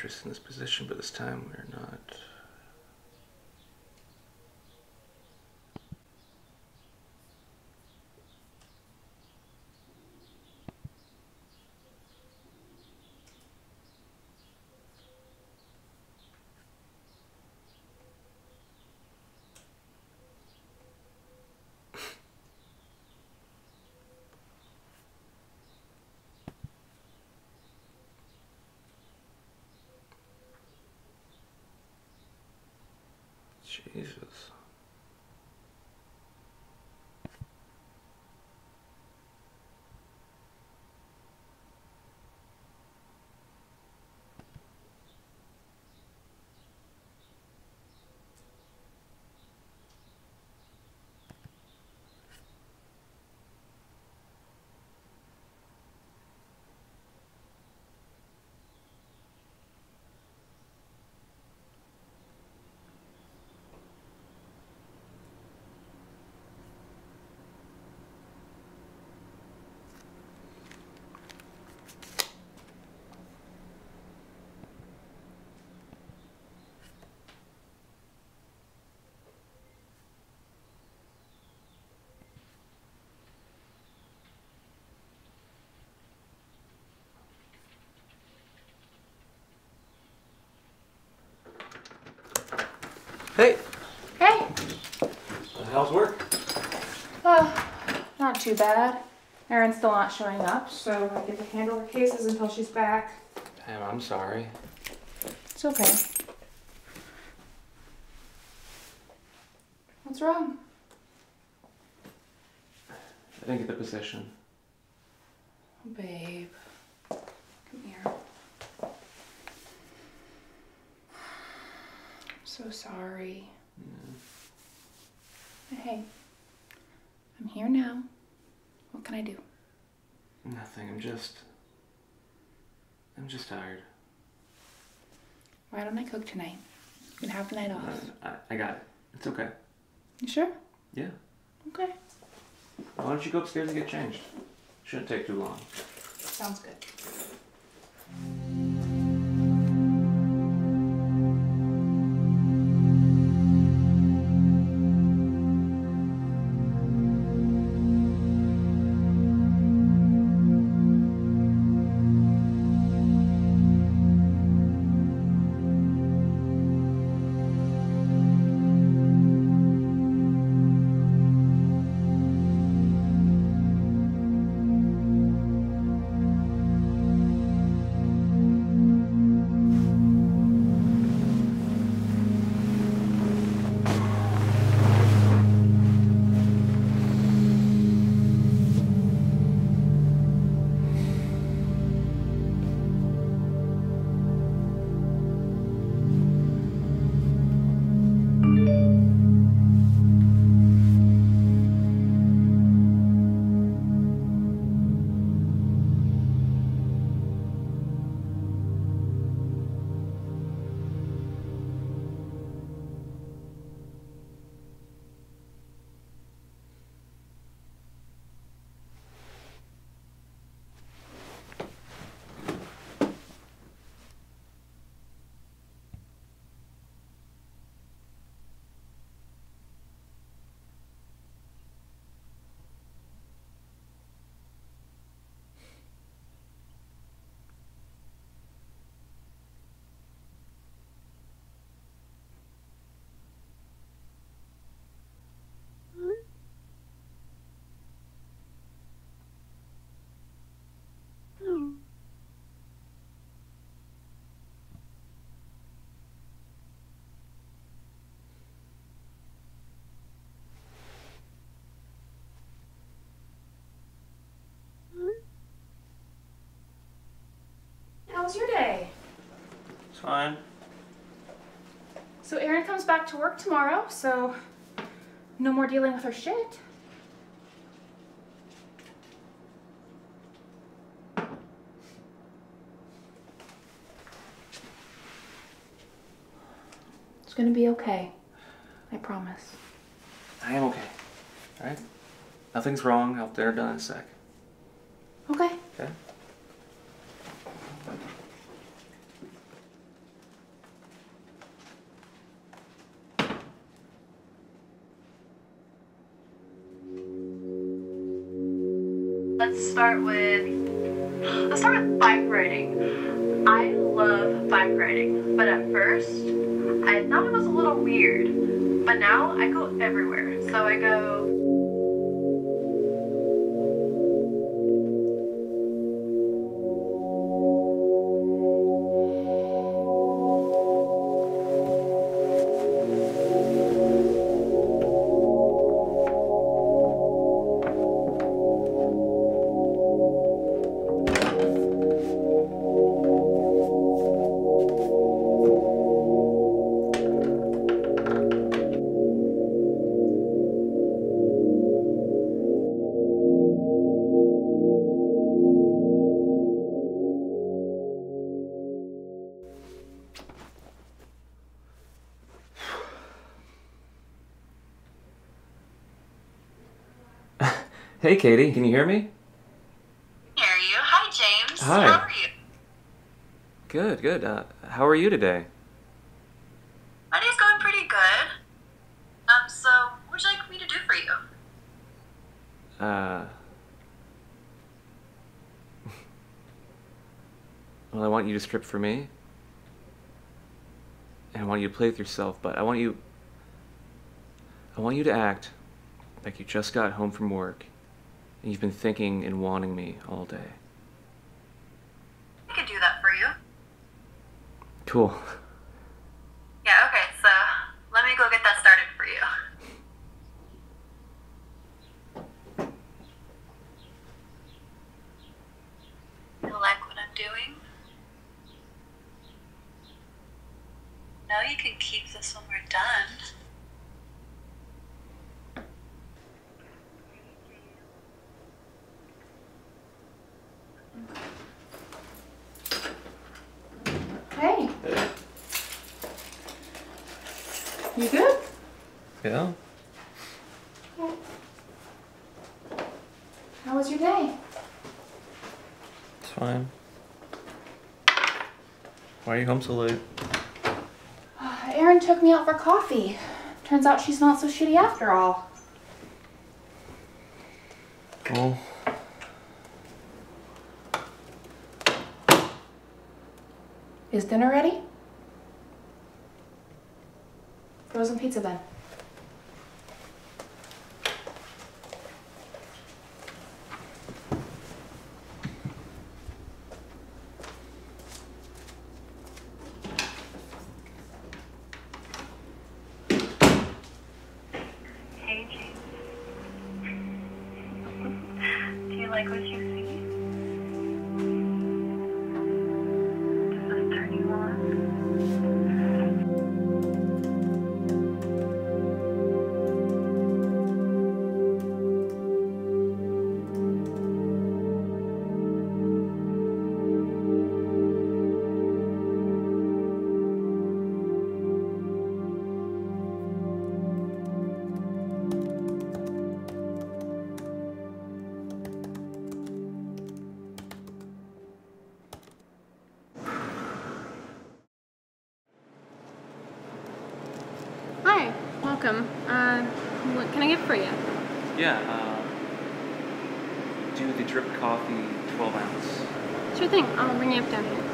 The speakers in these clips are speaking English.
interest in this position, but this time we're not. Jesus. Hey, Hey! how's work? Uh, not too bad. Erin's still not showing up, so I get to handle her cases until she's back. Damn, I'm sorry. It's okay. What's wrong? I didn't get the position. Babe. Come here. I'm so sorry. Hey. I'm here now. What can I do? Nothing. I'm just. I'm just tired. Why don't I cook tonight? You can have the night off. Uh, I, I got it. It's okay. You sure? Yeah. Okay. Why don't you go upstairs and get changed? Shouldn't take too long. Sounds good. Was your day? It's fine. So Erin comes back to work tomorrow, so no more dealing with her shit. It's gonna be okay. I promise. I am okay. Alright? Nothing's wrong out there. Done in a sec. Okay. Okay? But at first I thought it was a little weird. But now I go everywhere. So I go Hey, Katie, can you hear me? hear you. Hi James. Hi. How are you? Good, good. Uh, how are you today? My day's going pretty good. Um, so what would you like me to do for you? Uh. Well, I want you to strip for me. And I want you to play with yourself, but I want you. I want you to act like you just got home from work and you've been thinking and wanting me all day. I can do that for you. Cool. Yeah, okay, so let me go get that started for you. You like what I'm doing? No, you can keep this when we're done. Hey. You good? Yeah? How was your day? It's fine. Why are you home so late? Uh, Erin took me out for coffee. Turns out she's not so shitty after all. Well, Is dinner ready? Frozen pizza then. Welcome. Uh, what can I get for you? yeah, uh. Do the drip coffee 12 ounce. Sure thing. I'll bring you up down here.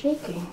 Shaking.